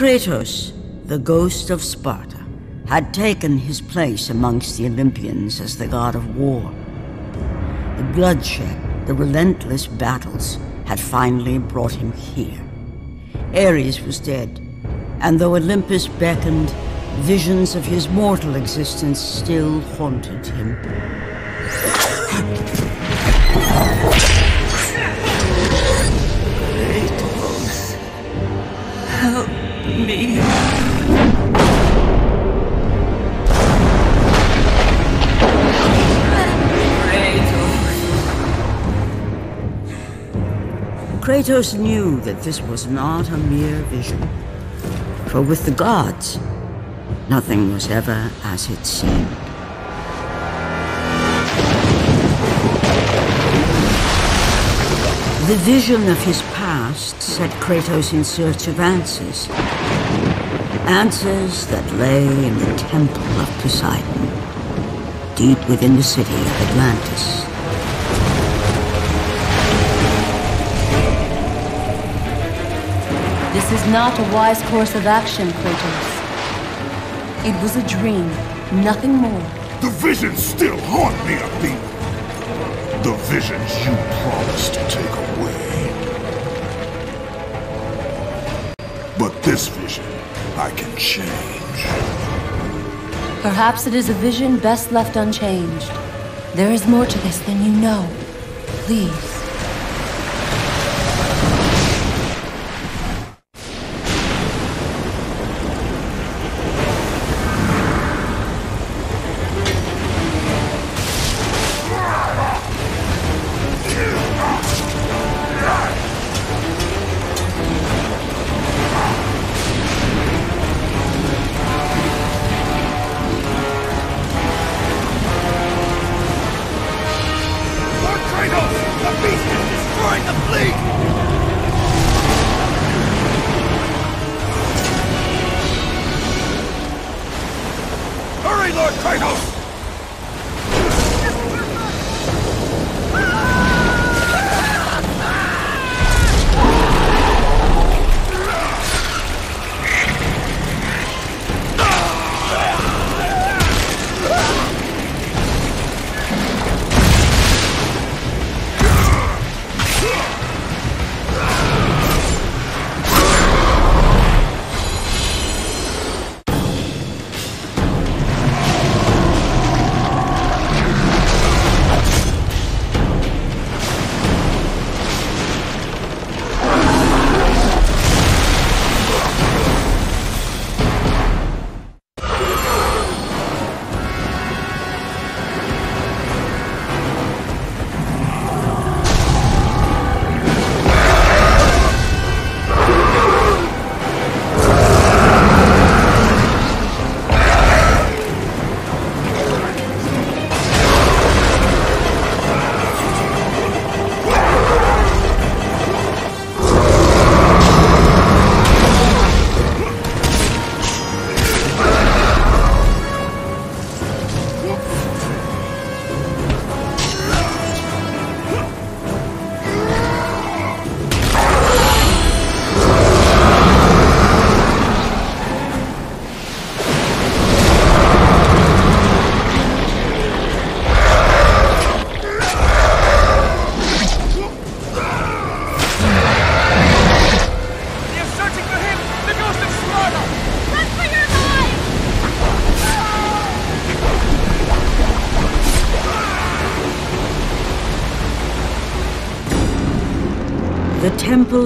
Kratos, the ghost of Sparta, had taken his place amongst the Olympians as the god of war. The bloodshed, the relentless battles, had finally brought him here. Ares was dead, and though Olympus beckoned, visions of his mortal existence still haunted him. Me. Kratos knew that this was not a mere vision. For with the gods, nothing was ever as it seemed. The vision of his past set Kratos in search of answers. Answers that lay in the Temple of Poseidon, deep within the city of Atlantis. This is not a wise course of action, Kratos. It was a dream, nothing more. The visions still haunt me, Athena. The visions you promised to take away. But this vision, I can change. Perhaps it is a vision best left unchanged. There is more to this than you know. Please.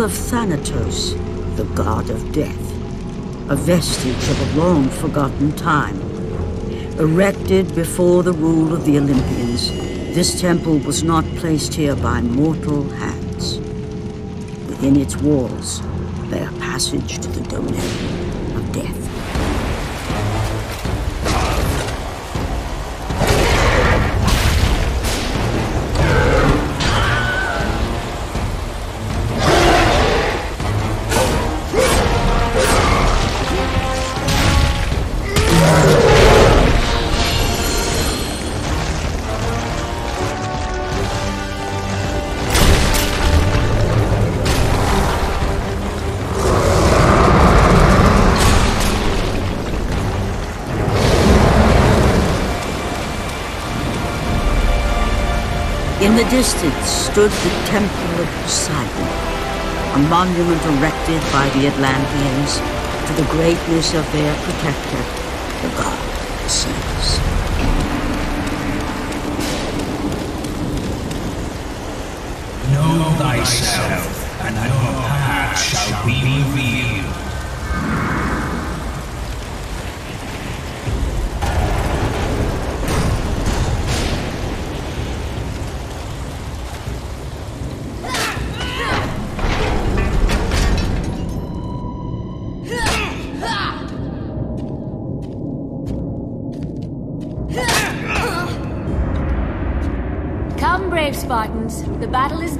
Of Thanatos, the god of death, a vestige of a long forgotten time. Erected before the rule of the Olympians, this temple was not placed here by mortal hands. Within its walls lay a passage to the domain In the distance stood the Temple of Poseidon, a monument erected by the Atlanteans to the greatness of their protector, the god Zeus. Know thyself, and thy path shall be revealed.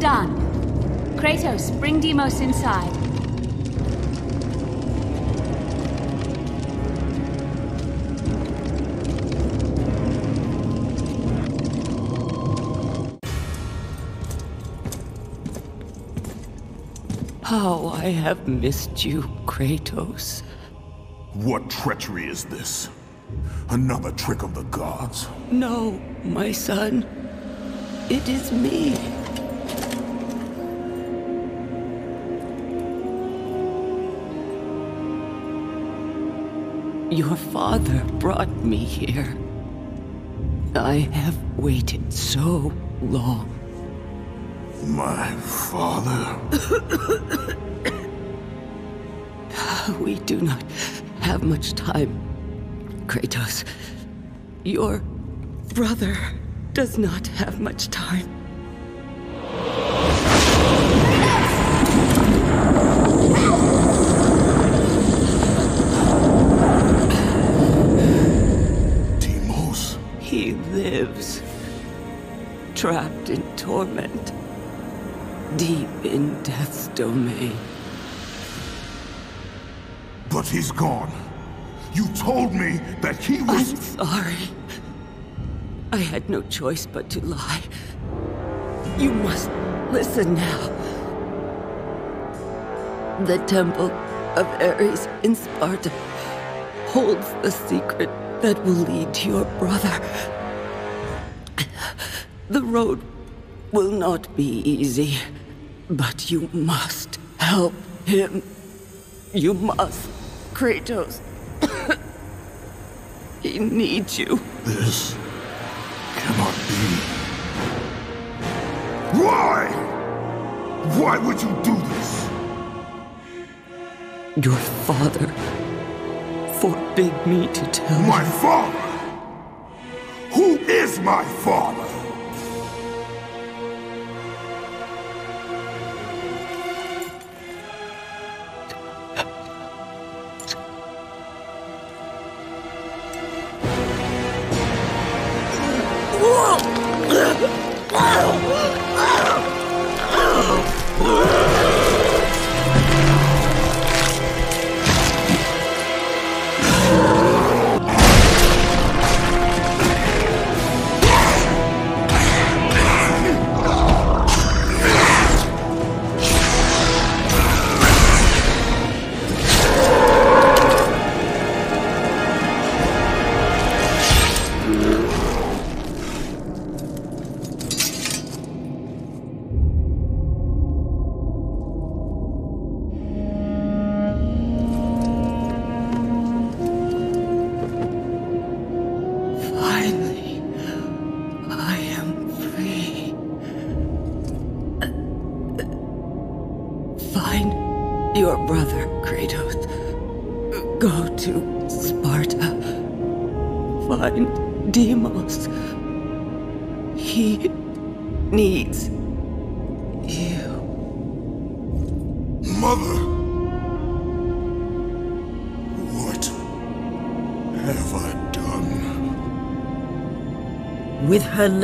Done. Kratos, bring Deimos inside. How I have missed you, Kratos. What treachery is this? Another trick of the gods. No, my son. It is me. Your father brought me here. I have waited so long. My father? We do not have much time, Kratos. Your brother does not have much time. Trapped in torment, deep in death's domain. But he's gone. You told me that he was... I'm sorry. I had no choice but to lie. You must listen now. The temple of Ares in Sparta holds the secret that will lead to your brother. The road will not be easy, but you must help him. You must, Kratos. he needs you. This cannot be. Why? Why would you do this? Your father forbid me to tell you. My you. father? Who is my father?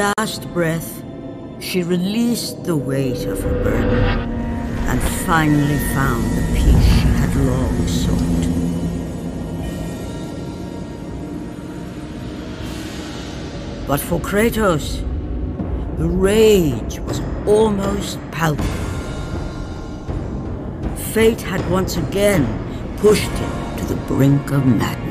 Last breath, she released the weight of her burden and finally found the peace she had long sought. But for Kratos, the rage was almost palpable. Fate had once again pushed him to the brink of madness.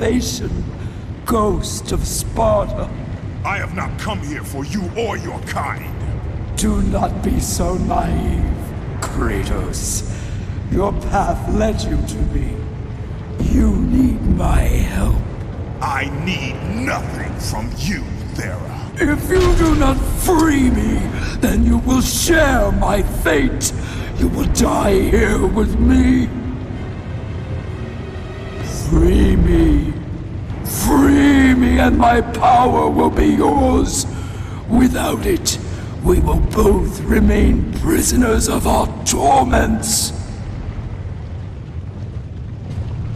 Salvation, Ghost of Sparta. I have not come here for you or your kind. Do not be so naive, Kratos. Your path led you to me. You need my help. I need nothing from you, Thera. If you do not free me, then you will share my fate. You will die here with me. Free me. Free me and my power will be yours. Without it, we will both remain prisoners of our torments.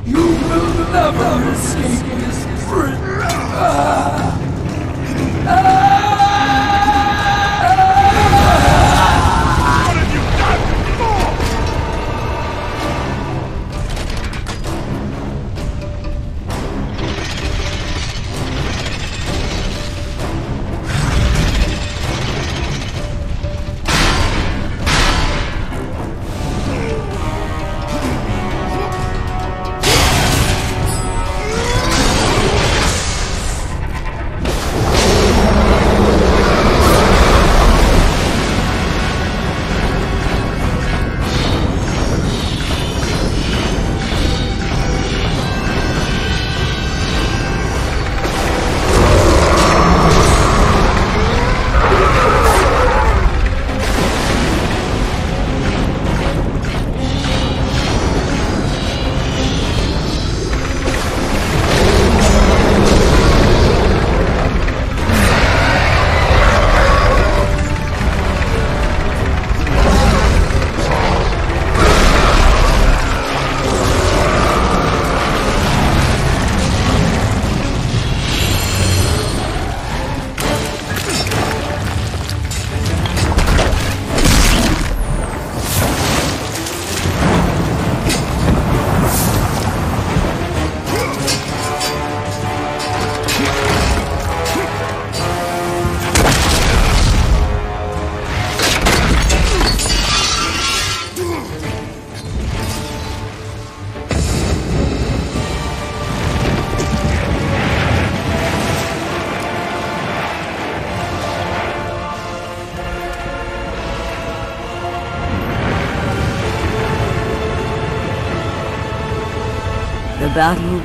You will never escape this prison. What ah.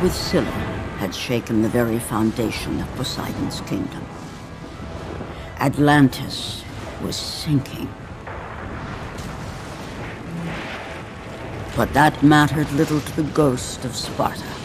With Scylla had shaken the very foundation of Poseidon's kingdom. Atlantis was sinking. But that mattered little to the ghost of Sparta.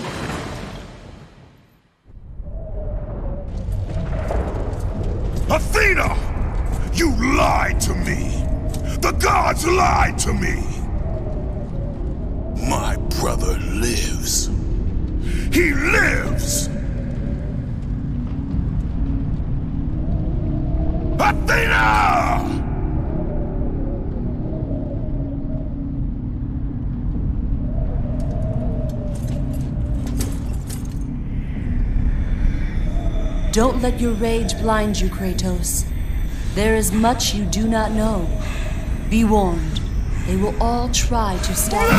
Rage blind you, Kratos. There is much you do not know. Be warned. They will all try to stop you.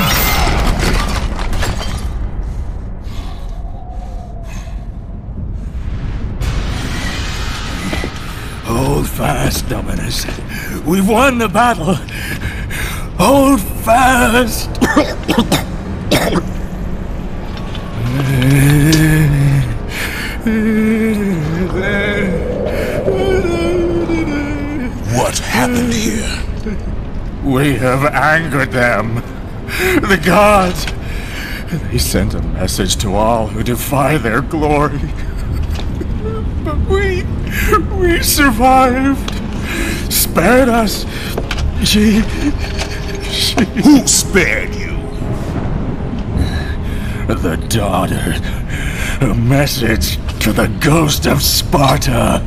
Hold fast, Dominus. We've won the battle. Hold fast. What happened here? We have angered them. The gods. They sent a message to all who defy their glory. But we. we survived. Spared us. She. she. Who spared you? The daughter. A message to the ghost of Sparta.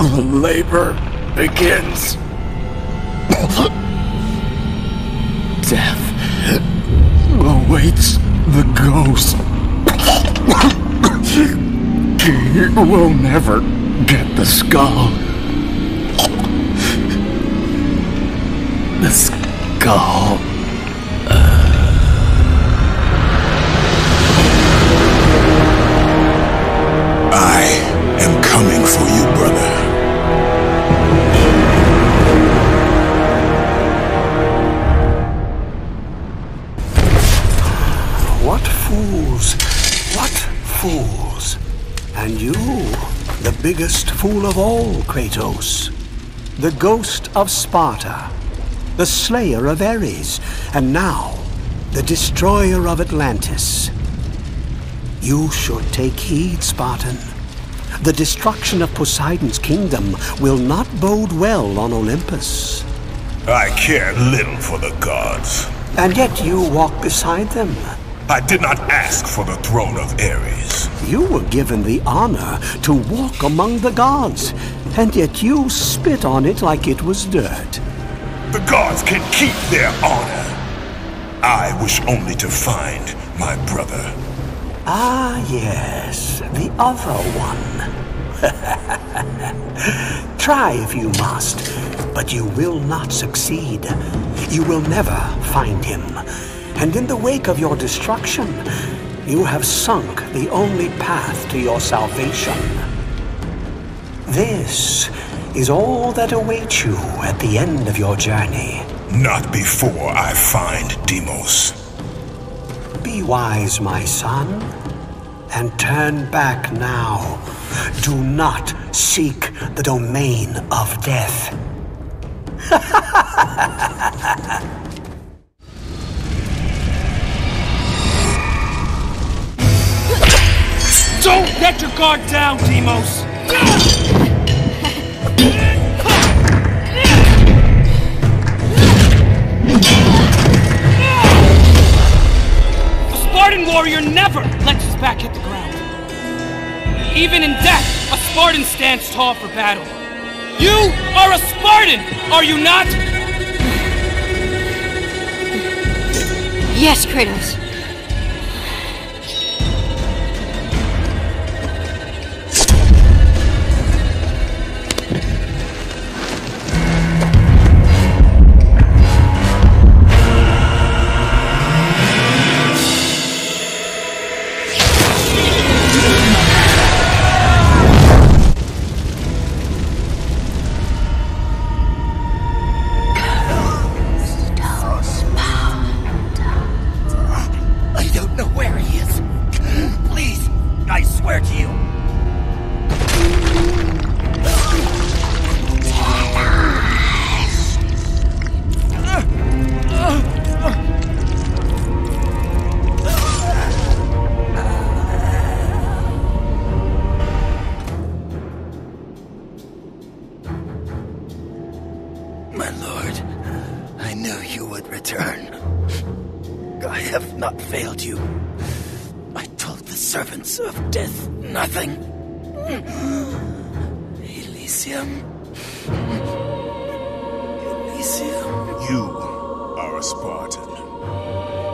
Labor begins. Death awaits the ghost. He will never get the skull. The skull. What fools! What fools! And you, the biggest fool of all, Kratos. The ghost of Sparta, the slayer of Ares, and now, the destroyer of Atlantis. You should take heed, Spartan. The destruction of Poseidon's kingdom will not bode well on Olympus. I care little for the gods. And yet you walk beside them. I did not ask for the throne of Ares. You were given the honor to walk among the gods, and yet you spit on it like it was dirt. The gods can keep their honor. I wish only to find my brother. Ah, yes, the other one. Try if you must, but you will not succeed. You will never find him. And in the wake of your destruction, you have sunk the only path to your salvation. This is all that awaits you at the end of your journey. Not before I find Deimos. Be wise, my son, and turn back now. Do not seek the domain of death. Don't let your guard down, Deimos! A Spartan warrior never lets his back hit the ground. Even in death, a Spartan stands tall for battle. You are a Spartan, are you not? Yes, Kratos.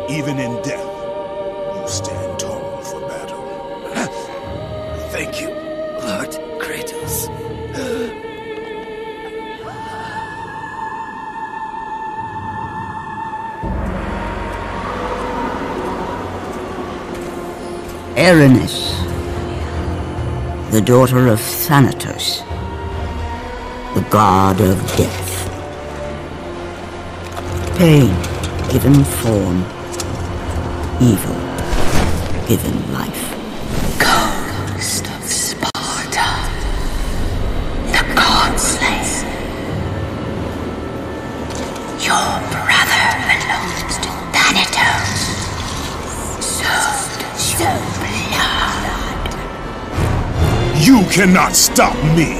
Even in death, you stand tall for battle. Thank you, Lord Kratos. Erinys, the daughter of Thanatos, the god of death. Pain given form, evil given life. Ghost of Sparta. The God Slayer. Your brother belongs to Thanatos. So does blood. You cannot stop me.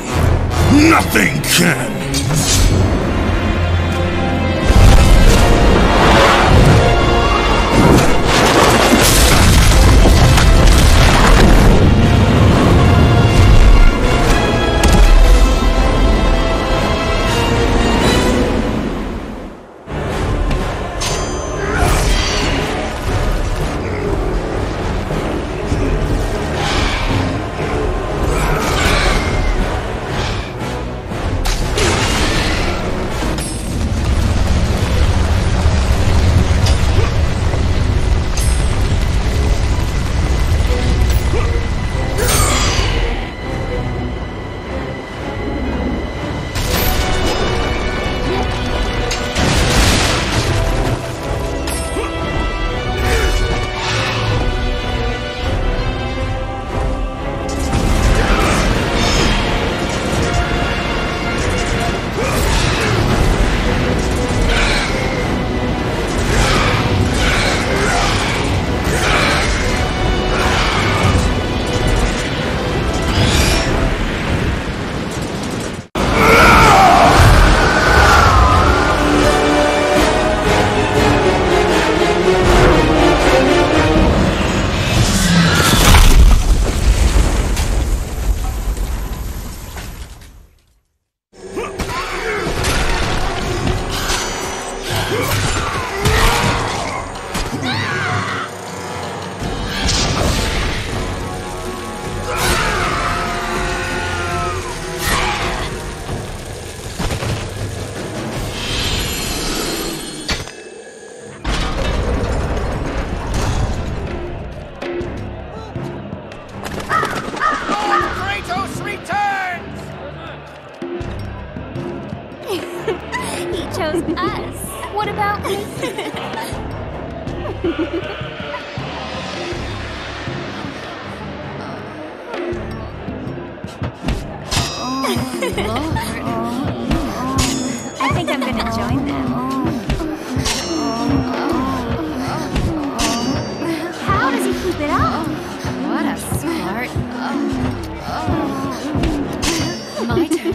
Nothing can.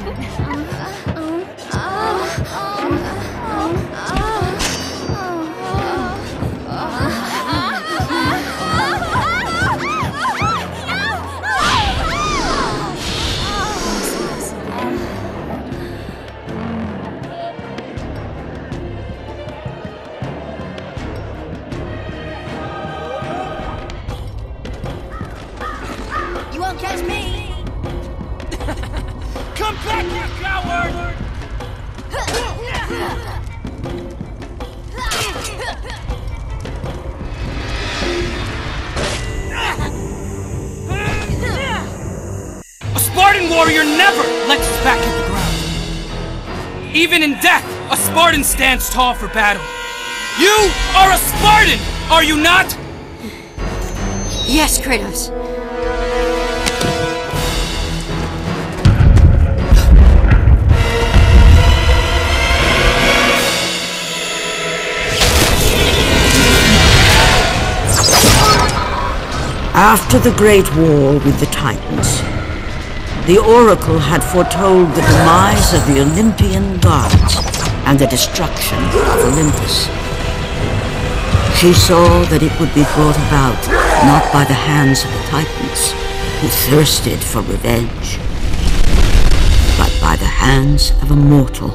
Um, stands tall for battle. You are a Spartan, are you not? Yes, Kratos. After the Great War with the Titans, the Oracle had foretold the demise of the Olympian gods and the destruction of Olympus. She saw that it would be brought about not by the hands of the Titans, who thirsted for revenge, but by the hands of a mortal,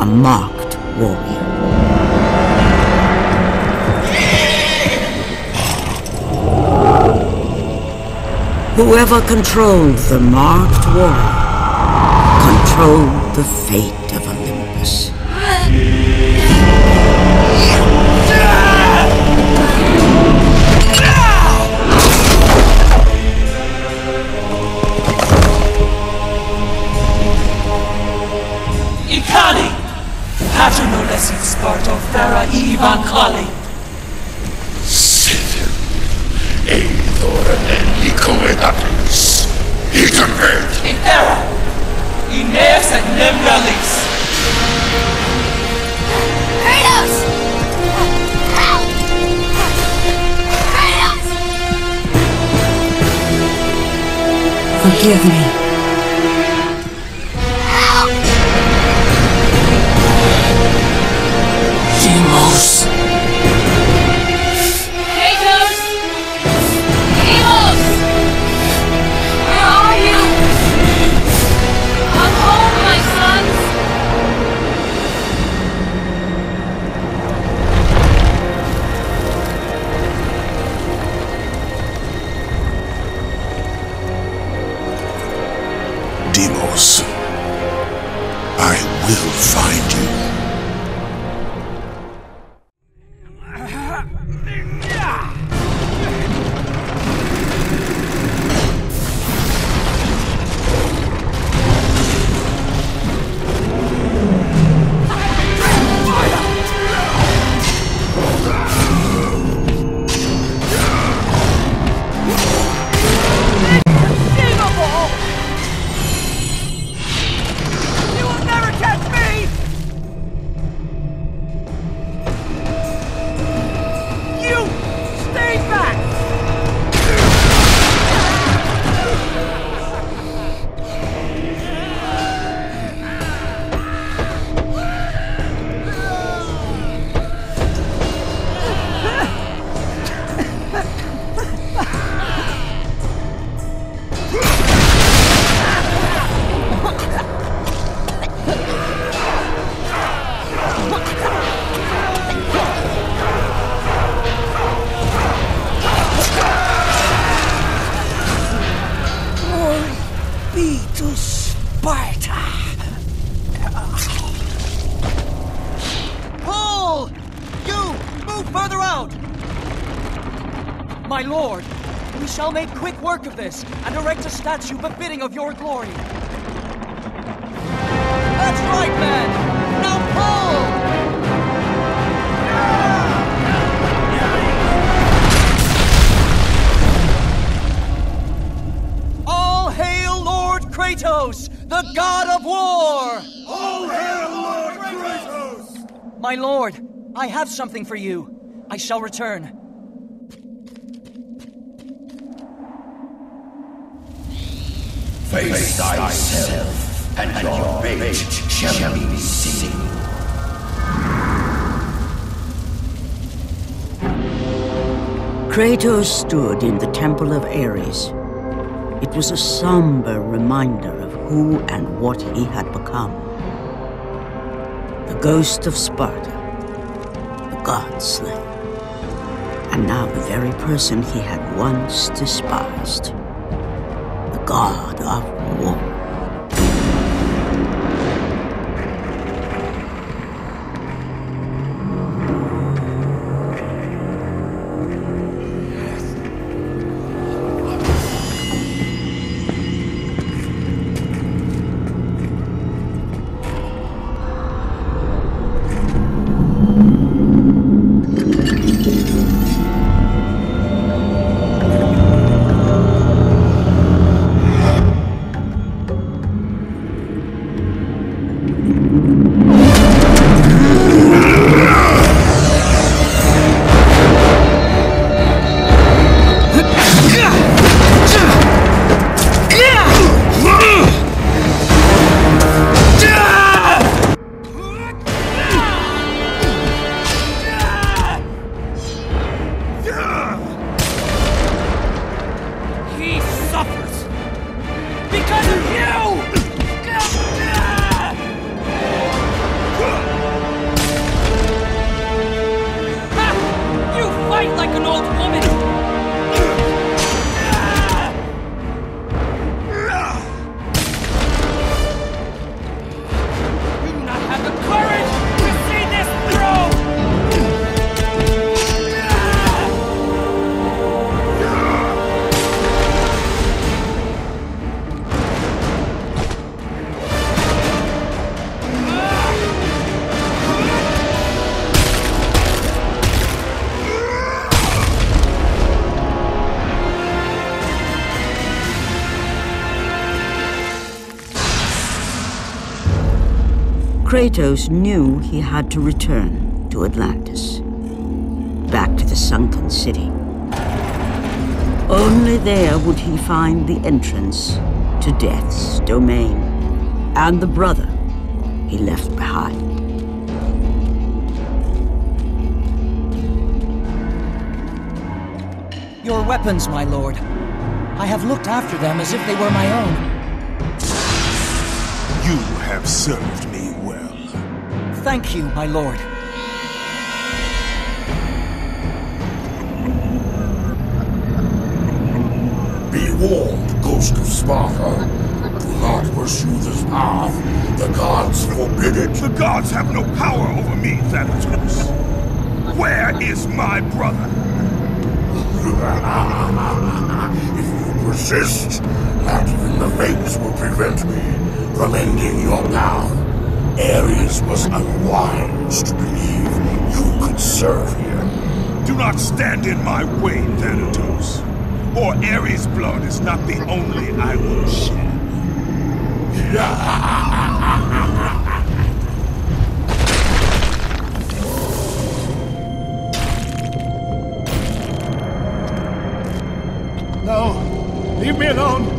a marked warrior. Whoever controlled the marked warrior controlled the fate Patronulesin Sparto Fera Ivan Kali! Eidor en Nicoedatus. Itemved. Intera! Ineas et Nemralis! Kratos! Help! Kratos! Forgive me. Deimos! Statue befitting of your glory. That's right, man! Now pull! All hail Lord Kratos, the god of war! All hail Lord Kratos! My lord, I have something for you. I shall return. Face thyself, and your fate shall be seen. Kratos stood in the Temple of Ares. It was a somber reminder of who and what he had become. The ghost of Sparta, the god slayer, and now the very person he had once despised, god of war. Kratos knew he had to return to Atlantis, back to the sunken city. Only there would he find the entrance to Death's domain and the brother he left behind. Your weapons, my lord. I have looked after them as if they were my own. You have served me well. Thank you, my lord. Be warned, Ghost of Sparta. Do not pursue this path. The gods forbid it. The gods have no power over me, Thanatos. Where is my brother? if you persist, not even the fates will prevent me from ending your path. Ares was unwise to believe you could serve him. Do not stand in my way, Thanatos. Or Ares' blood is not the only I will shed. No! Leave me alone!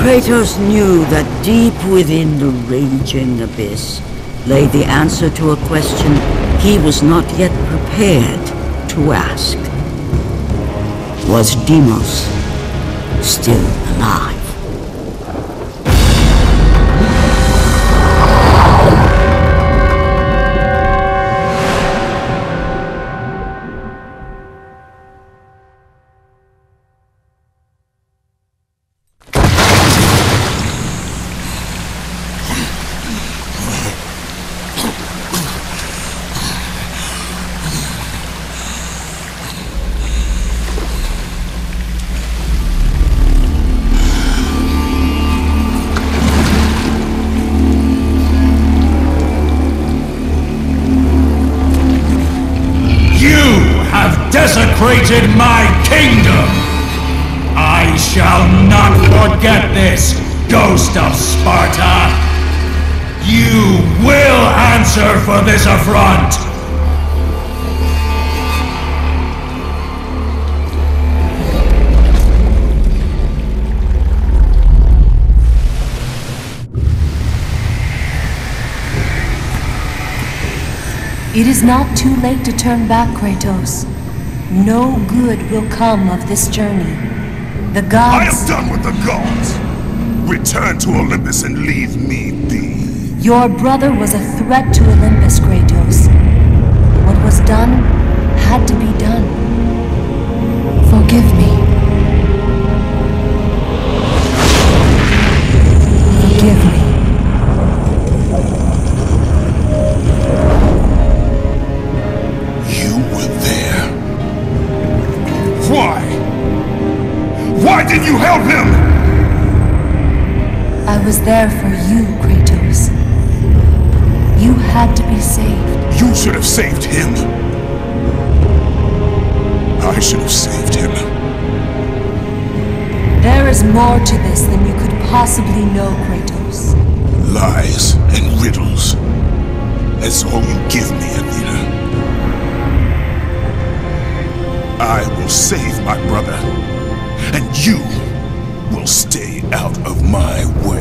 Kratos knew that deep within the raging abyss lay the answer to a question he was not yet prepared to ask. Was Deimos still alive? Turn back, Kratos. No good will come of this journey. The gods... I am done with the gods. Return to Olympus and leave me be. Your brother was a threat to Olympus, Kratos. What was done had to be done. Forgive me. Was there for you, Kratos. You had to be saved. You should have saved him. I should have saved him. There is more to this than you could possibly know, Kratos. Lies and riddles. That's all you give me, Athena. I will save my brother, and you will stay out of my way.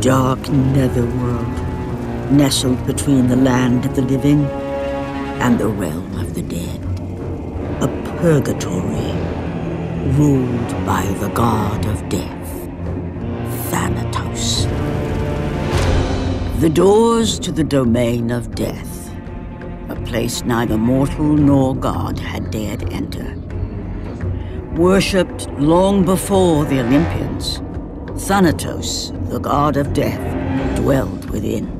Dark netherworld, nestled between the land of the living and the realm of the dead. A purgatory, ruled by the god of death, Thanatos. The doors to the domain of death, a place neither mortal nor god had dared enter. Worshipped long before the Olympians, Thanatos, the god of death, dwelled within.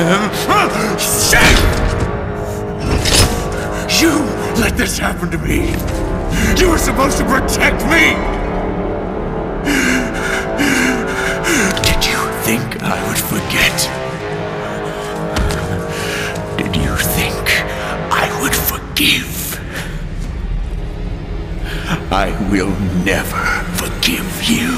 You let this happen to me. You were supposed to protect me. Did you think I would forget? Did you think I would forgive? I will never forgive you,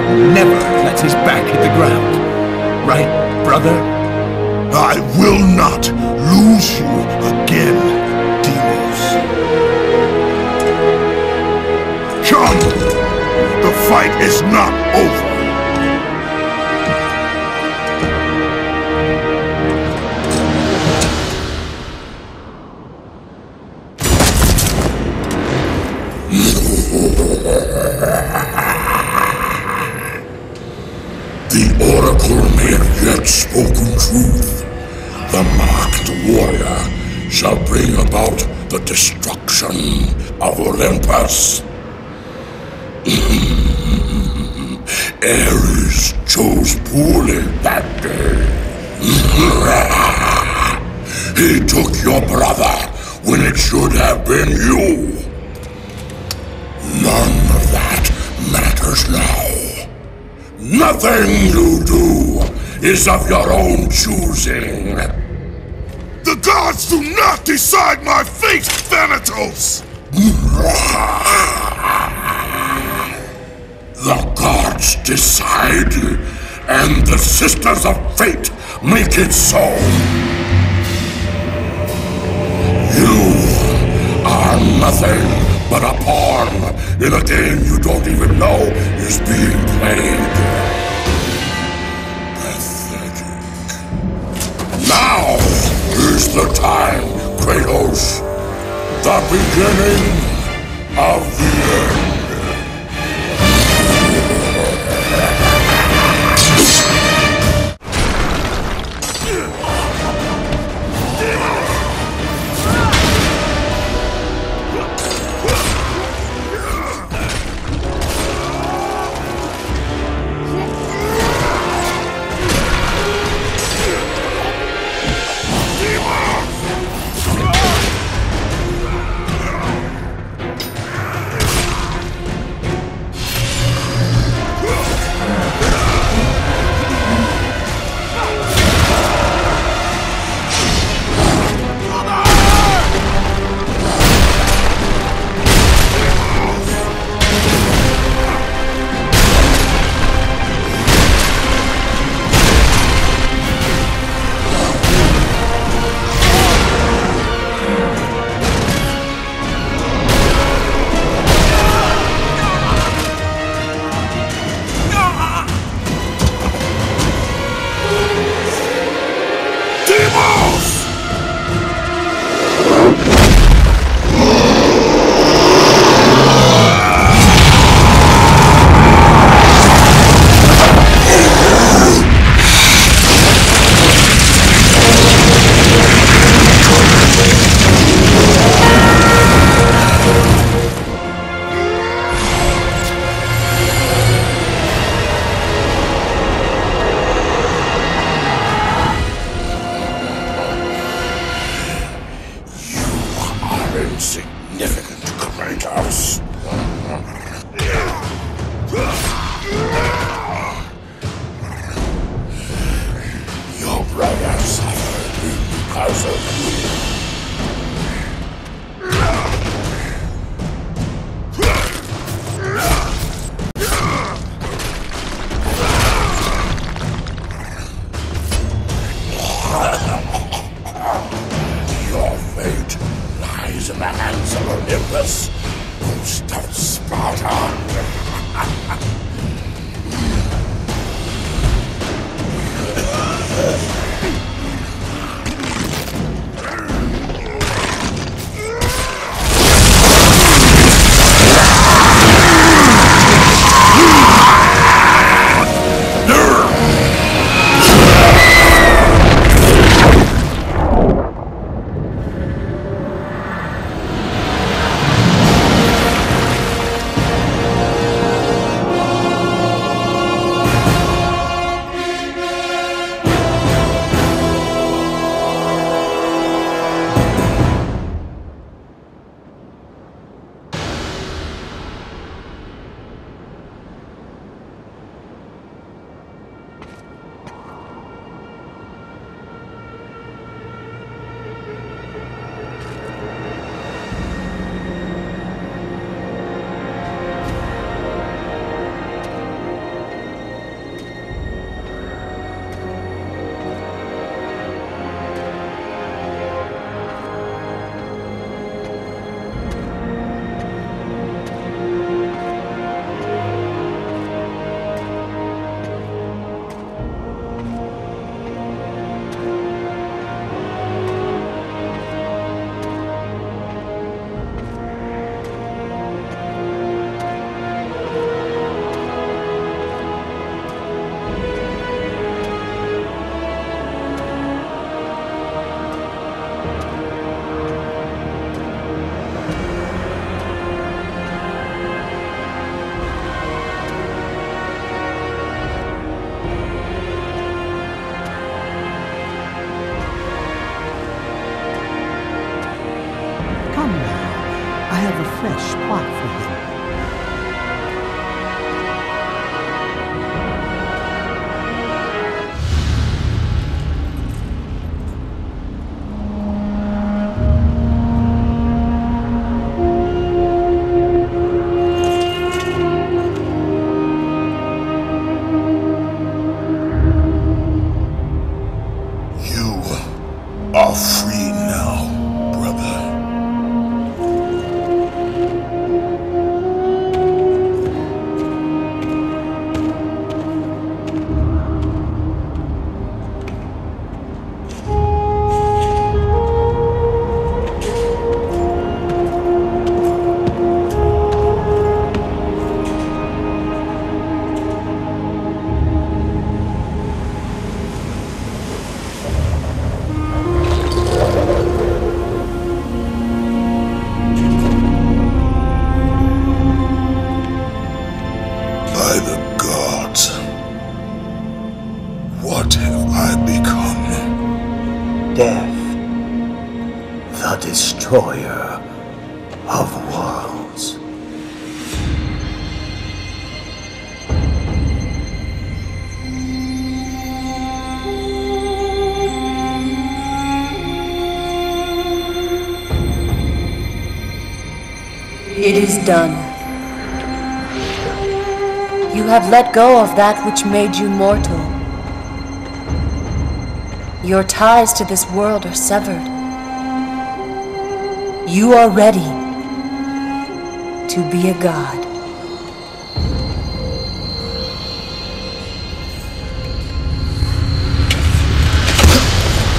Never lets his back hit the ground. Right, brother? I will not lose you again, Deimos. Come! The fight is not over. Spoken truth. The marked warrior shall bring about the destruction of Olympus. Ares chose poorly that day. he took your brother when it should have been you. None of that matters now. Nothing you do is of your own choosing. The gods do not decide my fate, Thanatos! The gods decide, and the Sisters of Fate make it so. You are nothing but a pawn in a game you don't even know is being played. The time, Kratos. The beginning of the end. Have let go of that which made you mortal. Your ties to this world are severed. You are ready to be a god.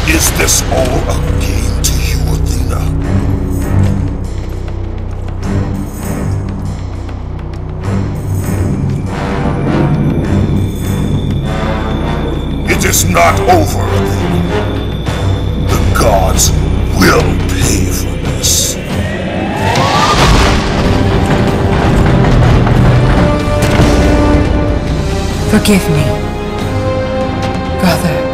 Is this all a game is not over. The gods will pay for this. Forgive me, brother.